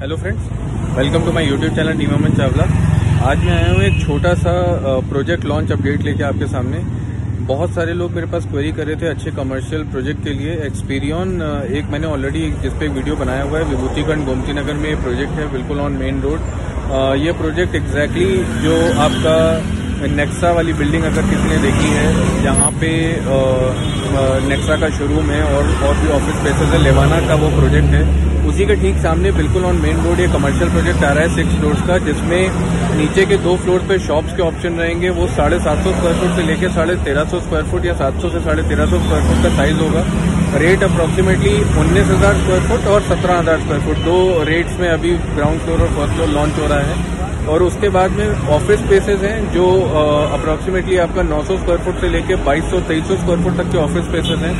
Hello friends welcome to my YouTube channel नीमामन Chawla आज मैं आया हूँ एक छोटा सा प्रोजेक्ट लॉन्च अपडेट लेके आपके सामने। बहुत सारे लोग मेरे पास क्वेरी कर रहे थे अच्छे कमर्शियल प्रोजेक्ट के लिए। एक्सपीरियन एक मैंने ऑलरेडी जिस पे वीडियो बनाया हुआ है विभूतिगढ़ गोमती नगर में ये प्रोजेक्ट है, बिल्कुल ऑन मेन रोड ये प्रोजेक्ट एग्जैक्टली exactly जो आपका नेक्सा वाली बिल्डिंग अगर किसी ने देखी है, जहाँ पे नेक्सा का शोरूम है और और भी ऑफ़िस स्पेसेस है। लेवाना का वो प्रोजेक्ट है। उसी के ठीक सामने बिल्कुल ऑन मेन रोड ये कमर्शियल प्रोजेक्ट आ रहा है सिक्स फ्लोर्स का, जिसमें नीचे के दो फ्लोर पे शॉप्स के ऑप्शन रहेंगे। वो साढ़े सात सौ स्क्वायर फुट से लेकर साढ़े तेरह सौ स्क्वायर फुट या सात सौ से साढ़े तेरह सौ स्क्वायर फुट का साइज़ होगा। रेट अप्रॉक्सीमेटली उन्नीस हज़ार स्क्वायर फुट और सत्रह हज़ार स्क्वायर फुट दो रेट्स में अभी ग्राउंड फ्लोर और फ़र्स्ट फ्लोर लॉन्च हो रहा है। और उसके बाद में ऑफ़िस स्पेसेस हैं जो अप्रोक्सीमेटली आपका 900 स्क्वायर फुट से लेके 2200 2300 स्क्वायर फुट तक के ऑफ़िस स्पेसेस हैं।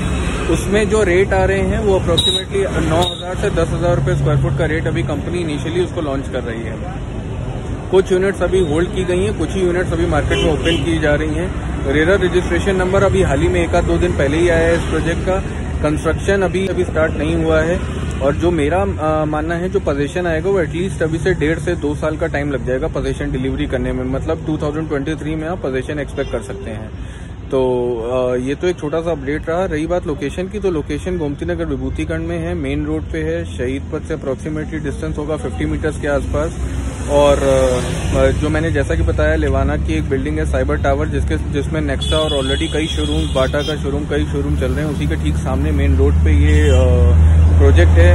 उसमें जो रेट आ रहे हैं वो अप्रोक्सीमेटली 9000 से दस हज़ार रुपये स्क्वायर फुट का रेट अभी कंपनी इनिशियली उसको लॉन्च कर रही है। कुछ यूनिट्स अभी होल्ड की गई हैं, कुछ ही यूनिट्स अभी मार्केट में ओपन की जा रही हैं। रेरा रजिस्ट्रेशन नंबर अभी हाल ही में एक आध दो दिन पहले ही आया है इस प्रोजेक्ट का। कंस्ट्रक्शन अभी अभी स्टार्ट नहीं हुआ है। और जो मेरा आ, मानना है जो पोजीशन आएगा वो एटलीस्ट अभी से डेढ़ से दो साल का टाइम लग जाएगा पोजीशन डिलीवरी करने में। मतलब 2023 में आप पोजीशन एक्सपेक्ट कर सकते हैं। तो आ, ये तो एक छोटा सा अपडेट रहा। रही बात लोकेशन की तो लोकेशन गोमती नगर विभूतिखंड में है मेन रोड पे है शहीद पथ से अप्रोक्सीमेटली डिस्टेंस होगा 50 मीटर्स के आसपास। और जो मैंने जैसा कि बताया लेवाना की एक बिल्डिंग है साइबर टावर जिसके जिसमें नेक्सा और ऑलरेडी कई शोरूम बाटा का शोरूम कई शोरूम चल रहे हैं उसी के ठीक सामने मेन रोड पे ये प्रोजेक्ट है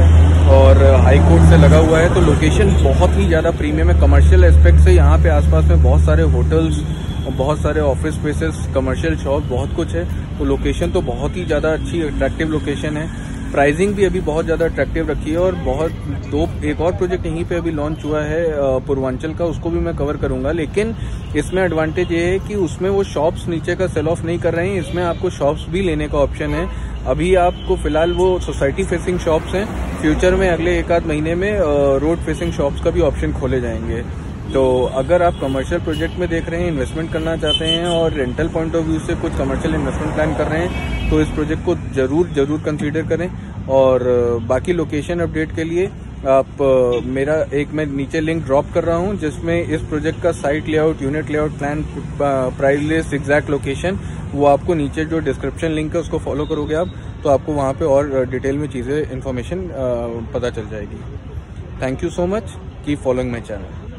और हाई कोर्ट से लगा हुआ है तो लोकेशन बहुत ही ज़्यादा प्रीमियम है। कमर्शियल एस्पेक्ट से यहाँ पे आसपास में बहुत सारे होटल्स बहुत सारे ऑफ़िस स्पेसेस कमर्शियल शॉप बहुत कुछ है। तो लोकेशन तो बहुत ही ज़्यादा अच्छी अट्रैक्टिव लोकेशन है। प्राइसिंग भी अभी बहुत ज़्यादा अट्रैक्टिव रखी है और बहुत दो, एक और प्रोजेक्ट यहीं पे अभी लॉन्च हुआ है पूर्वांचल का, उसको भी मैं कवर करूँगा। लेकिन इसमें एडवांटेज ये है कि उसमें वो शॉप्स नीचे का सेल ऑफ़ नहीं कर रहे हैं, इसमें आपको शॉप्स भी लेने का ऑप्शन है। अभी आपको फ़िलहाल वो सोसाइटी फेसिंग शॉप्स हैं। फ्यूचर में अगले एक आध महीने में रोड फेसिंग शॉप्स का भी ऑप्शन खोले जाएँगे। तो अगर आप कमर्शियल प्रोजेक्ट में देख रहे हैं इन्वेस्टमेंट करना चाहते हैं और रेंटल पॉइंट ऑफ़ व्यू से कुछ कमर्शियल इन्वेस्टमेंट प्लान कर रहे हैं तो इस प्रोजेक्ट को ज़रूर ज़रूर कंसीडर करें। और बाकी लोकेशन अपडेट के लिए आप मेरा एक मैं नीचे लिंक ड्रॉप कर रहा हूँ, जिसमें इस प्रोजेक्ट का site layout unit layout plan price list exact location वो आपको नीचे जो डिस्क्रिप्शन लिंक है, उसको फॉलो करोगे आप तो आपको वहाँ पे और डिटेल में चीज़ें इन्फॉर्मेशन पता चल जाएगी। Thank you so much keep following my channel